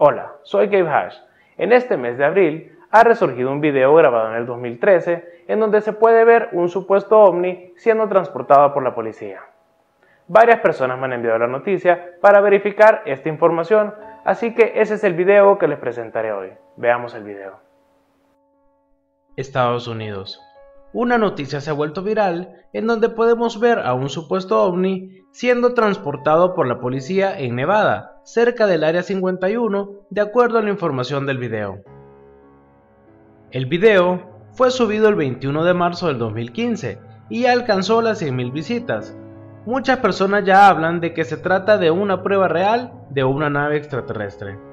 Hola, soy Gabe Hash. En este mes de abril ha resurgido un video grabado en el 2013 en donde se puede ver un supuesto ovni siendo transportado por la policía. Varias personas me han enviado la noticia para verificar esta información, así que ese es el video que les presentaré hoy. Veamos el video. Estados Unidos. Una noticia se ha vuelto viral en donde podemos ver a un supuesto ovni siendo transportado por la policía en Nevada, cerca del Área 51, de acuerdo a la información del video. El video fue subido el 21 de marzo del 2015 y alcanzó las 100.000 visitas. Muchas personas ya hablan de que se trata de una prueba real de una nave extraterrestre.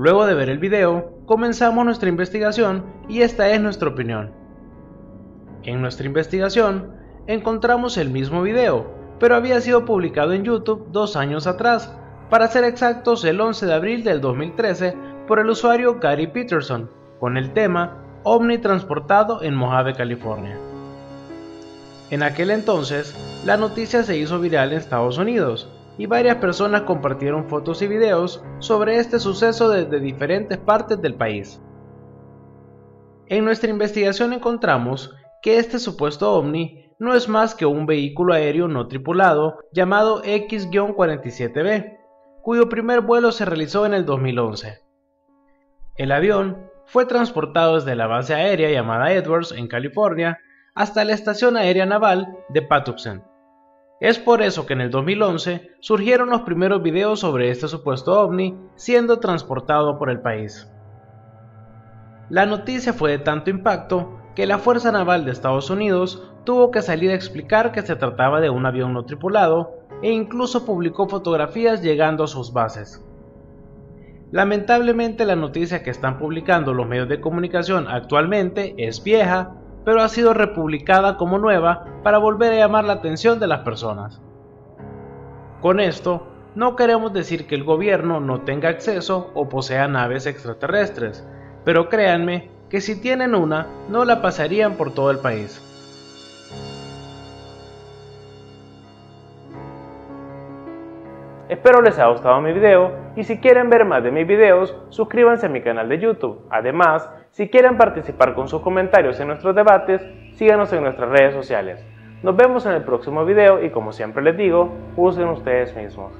Luego de ver el video, comenzamos nuestra investigación y esta es nuestra opinión. En nuestra investigación, encontramos el mismo video, pero había sido publicado en YouTube dos años atrás, para ser exactos el 11 de abril del 2013 por el usuario Gary Peterson, con el tema OVNI transportado en Mojave, California. En aquel entonces, la noticia se hizo viral en Estados Unidos y varias personas compartieron fotos y videos sobre este suceso desde diferentes partes del país. En nuestra investigación encontramos que este supuesto ovni no es más que un vehículo aéreo no tripulado llamado X-47B, cuyo primer vuelo se realizó en el 2011. El avión fue transportado desde la base aérea llamada Edwards en California hasta la estación aérea naval de Patuxent. Es por eso que en el 2011 surgieron los primeros videos sobre este supuesto ovni siendo transportado por el país. La noticia fue de tanto impacto que la Fuerza Naval de Estados Unidos tuvo que salir a explicar que se trataba de un avión no tripulado e incluso publicó fotografías llegando a sus bases. Lamentablemente la noticia que están publicando los medios de comunicación actualmente es vieja, pero ha sido republicada como nueva para volver a llamar la atención de las personas. Con esto, no queremos decir que el gobierno no tenga acceso o posea naves extraterrestres, pero créanme que si tienen una, no la pasarían por todo el país. Espero les haya gustado mi video y si quieren ver más de mis videos, suscríbanse a mi canal de YouTube. Además, si quieren participar con sus comentarios en nuestros debates, síganos en nuestras redes sociales. Nos vemos en el próximo video y como siempre les digo, usen ustedes mismos.